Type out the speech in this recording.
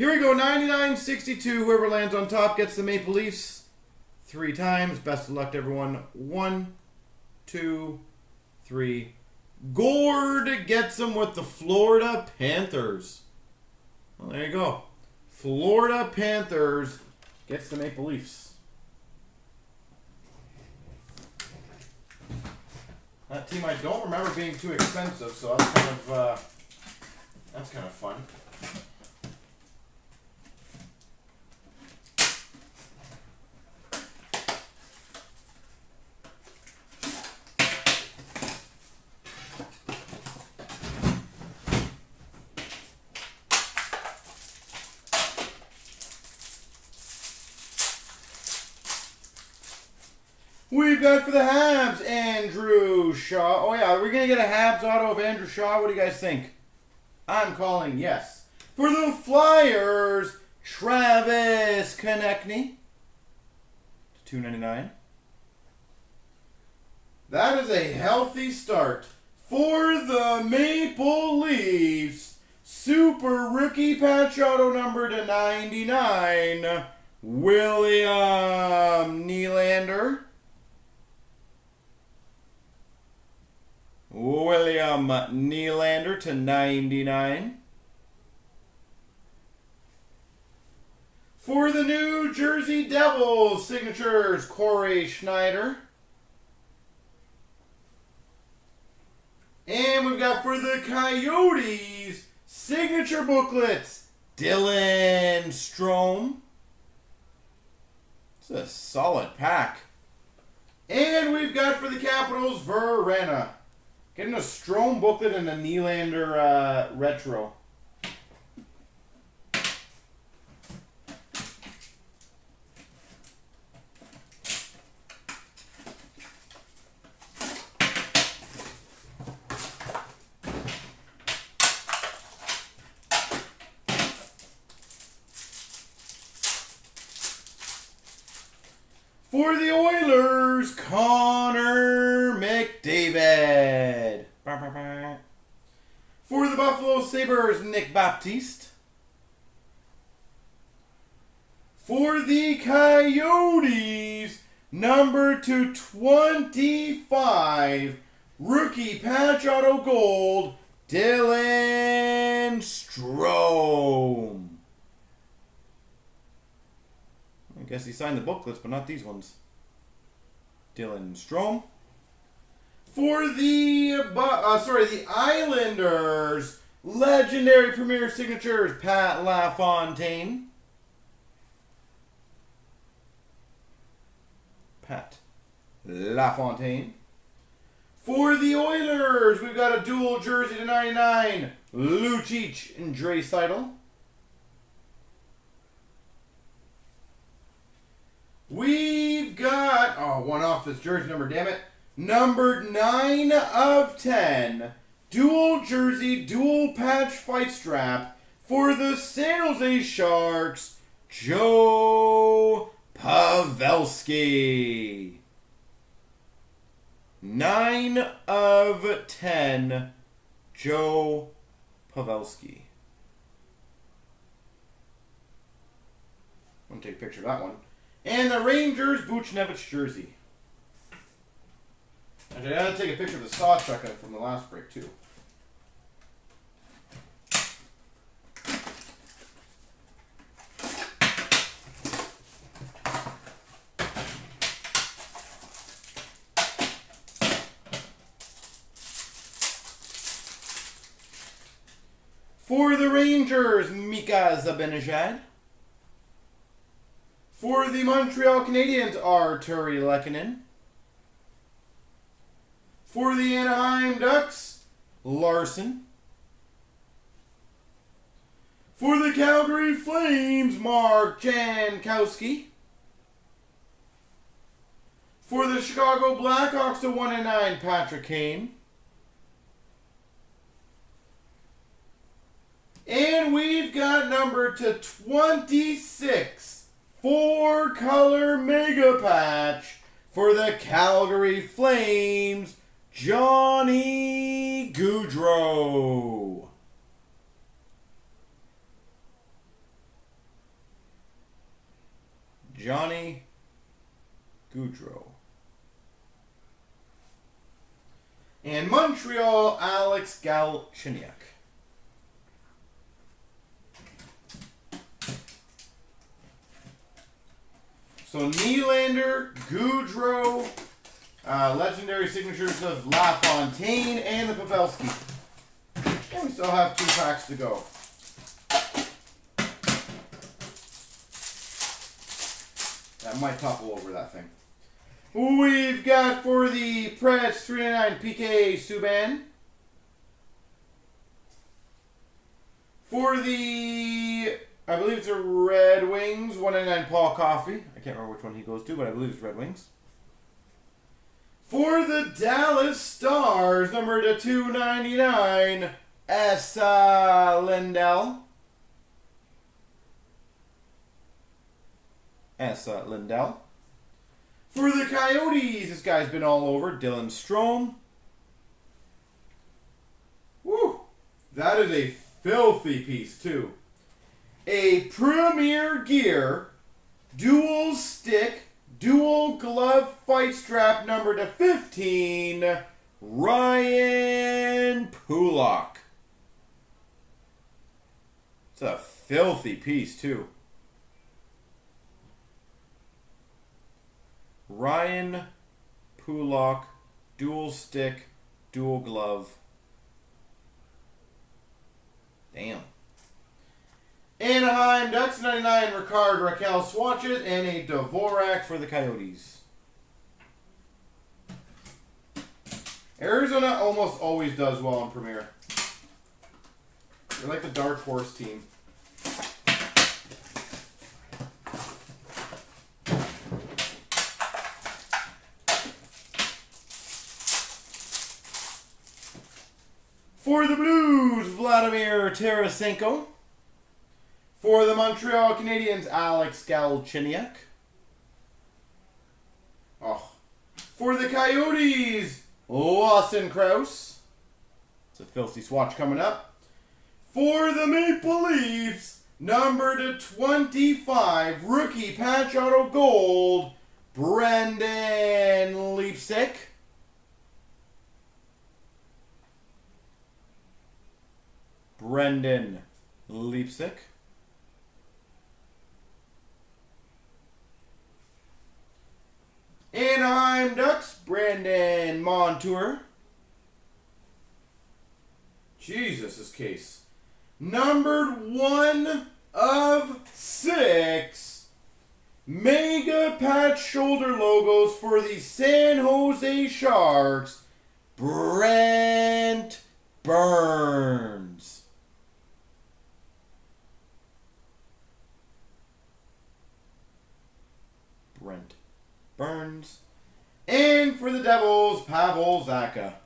Here we go, 99-62. Whoever lands on top gets the Maple Leafs three times. Best of luck to everyone. One, two, three. Gord gets them with the Florida Panthers. Well, there you go. Florida Panthers gets the Maple Leafs. That team I don't remember being too expensive, so that's kind of uh, that's kind of fun. We've got for the Habs, Andrew Shaw. Oh yeah, we're gonna get a Habs auto of Andrew Shaw. What do you guys think? I'm calling yes. For the Flyers, Travis Konecny. Two ninety nine. That is a healthy start for the Maple Leafs. Super rookie patch auto number to 99. William Nylander. William Nylander to 99. For the New Jersey Devils, signatures Cory Schneider. And we've got for the Coyotes, signature booklets, Dylan Strome. It's a solid pack. And we've got for the Capitals, Vrana. Getting a Strome booklet and a Nylander uh, retro. For the Oilers, Connor McDavid. For the Buffalo Sabres, Nick Baptiste. For the Coyotes, number 225, rookie patch auto gold, Dylan Strome. I guess he signed the booklets, but not these ones. Dylan Strome. For the uh, sorry, the Islanders, legendary premier signatures, Pat LaFontaine. Pat LaFontaine. For the Oilers, we've got a dual jersey to 99, Lucic and Draisaitl. We've got, oh, one off this jersey number, damn it. Numbered 9 of 10. Dual jersey, dual patch fight strap for the San Jose Sharks, Joe Pavelski. 9 of 10, Joe Pavelski. I'm going to take a picture of that one. And the Rangers Buchnevich jersey. Actually, I gotta take a picture of the saw truck from the last break too. For the Rangers, Mika Zibanejad. For the Montreal Canadiens, Artturi Lehkonen. For the Anaheim Ducks, Larsson. For the Calgary Flames, Mark Jankowski. For the Chicago Blackhawks, to 1 and 9, Patrick Kane. And we've got number to 26, four color mega patch for the Calgary Flames, Johnny Gaudreau. Johnny Gaudreau. And Montreal, Alex Galchenyuk. So Nylander, Gaudreau, uh, legendary signatures of LaFontaine and the Pavelski. And we still have two packs to go. That might topple over that thing. We've got for the Preds 399 PK Subban. For the, I believe it's a Red Wings 199 Paul Coffey. I can't remember which one he goes to, but I believe it's Red Wings. For the Dallas Stars, number to 299, Esa Lindell. Esa Lindell. For the Coyotes, this guy's been all over. Dylan Strome. Woo! That is a filthy piece, too. A Premier Gear dual stick, dual glove fight strap number to 15, Ryan Pulock. It's a filthy piece, too. Ryan Pulock, dual stick, dual glove. Damn. Anaheim Ducks 99 Rickard Rakell swatches and a Dvorak for the Coyotes. Arizona almost always does well in Premier. They're like the dark horse team. For the Blues, Vladimir Tarasenko. For the Montreal Canadiens, Alex Galchenyuk. Oh. For the Coyotes, Lawson Crouse. It's a filthy swatch coming up. For the Maple Leafs, number to 25, rookie patch auto gold, Brendan Leipsic. Brendan Leipsic. Anaheim Ducks, Brandon Montour. Jesus, this case. Numbered one of six. Mega patch shoulder logos for the San Jose Sharks. Brent Burns. Brent Burns. And for the Devils, Pavel Zacha.